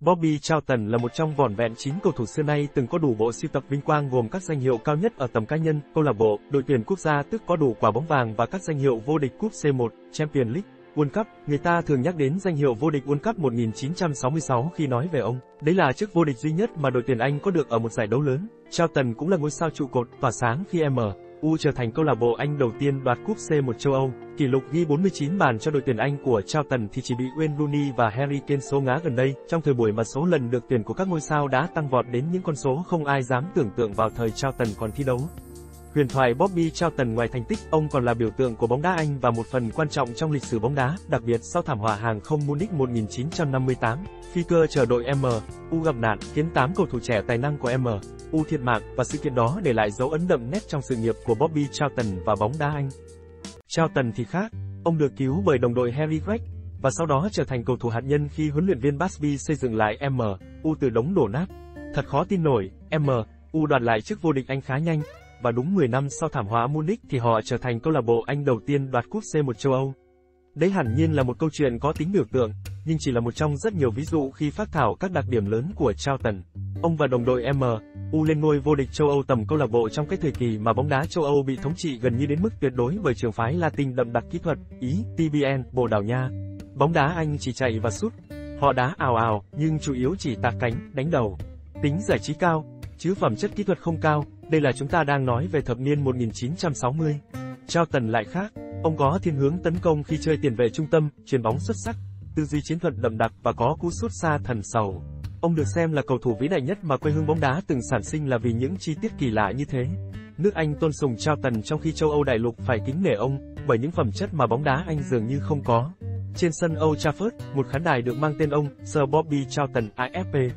Bobby Charlton là một trong vỏn vẹn 9 cầu thủ xưa nay từng có đủ bộ siêu tập vinh quang gồm các danh hiệu cao nhất ở tầm cá nhân, câu lạc bộ, đội tuyển quốc gia tức có đủ quả bóng vàng và các danh hiệu vô địch cúp C1, Champions League. World Cup, người ta thường nhắc đến danh hiệu vô địch World Cup 1966 khi nói về ông. Đấy là chức vô địch duy nhất mà đội tuyển Anh có được ở một giải đấu lớn. Charlton cũng là ngôi sao trụ cột, tỏa sáng khi M. U trở thành câu lạc bộ Anh đầu tiên đoạt cúp C1 châu Âu. Kỷ lục ghi 49 bàn cho đội tuyển Anh của Charlton thì chỉ bị Wayne Rooney và Harry Kane số ngá gần đây, trong thời buổi mà số lần được tuyển của các ngôi sao đã tăng vọt đến những con số không ai dám tưởng tượng vào thời Charlton còn thi đấu. Huyền thoại Bobby Charlton ngoài thành tích, ông còn là biểu tượng của bóng đá Anh và một phần quan trọng trong lịch sử bóng đá, đặc biệt sau thảm họa hàng không Munich 1958. Phi cơ chờ đội M, U gặp nạn, khiến 8 cầu thủ trẻ tài năng của M, U thiệt mạng và sự kiện đó để lại dấu ấn đậm nét trong sự nghiệp của Bobby Charlton và bóng đá Anh. Charlton thì khác, ông được cứu bởi đồng đội Harry Gregg, và sau đó trở thành cầu thủ hạt nhân khi huấn luyện viên Busby xây dựng lại M, U từ đống đổ nát. Thật khó tin nổi, M, U đoạt lại chức vô địch Anh khá nhanh, và đúng 10 năm sau thảm họa Munich thì họ trở thành câu lạc bộ Anh đầu tiên đoạt cúp C1 châu Âu. Đấy hẳn nhiên là một câu chuyện có tính biểu tượng, nhưng chỉ là một trong rất nhiều ví dụ khi phát thảo các đặc điểm lớn của Charlton. Ông và đồng đội M, U lên ngôi vô địch châu Âu tầm câu lạc bộ trong cái thời kỳ mà bóng đá châu Âu bị thống trị gần như đến mức tuyệt đối bởi trường phái Latin đậm đặc kỹ thuật, Ý, TBN, Bồ Đào Nha. Bóng đá Anh chỉ chạy và sút. Họ đá ào ào, nhưng chủ yếu chỉ tạc cánh, đánh đầu. Tính giải trí cao, chứ phẩm chất kỹ thuật không cao, đây là chúng ta đang nói về thập niên 1960. Charlton lại khác, ông có thiên hướng tấn công khi chơi tiền vệ trung tâm, chuyền bóng xuất sắc, tư duy chiến thuật đậm đặc và có cú sút xa thần sầu. Ông được xem là cầu thủ vĩ đại nhất mà quê hương bóng đá từng sản sinh là vì những chi tiết kỳ lạ như thế. Nước Anh tôn sùng Charlton trong khi châu Âu đại lục phải kính nể ông, bởi những phẩm chất mà bóng đá Anh dường như không có. Trên sân Old Trafford, một khán đài được mang tên ông, Sir Bobby Charlton, AFP,